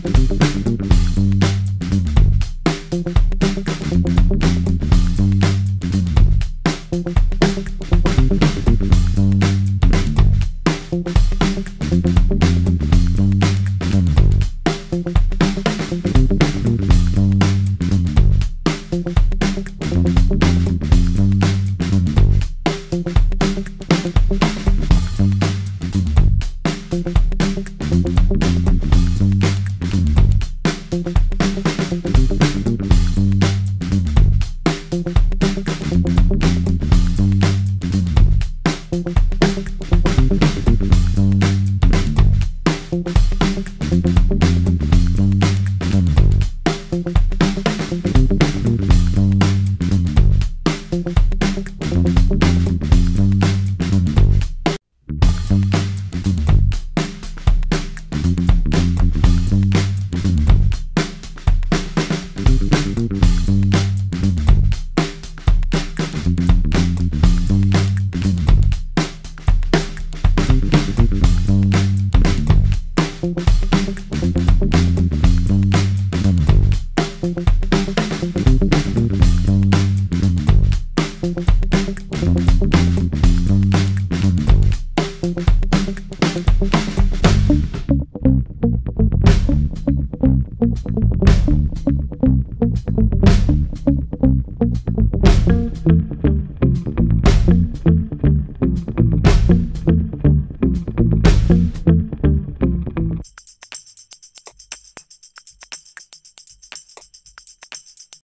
Thank you. you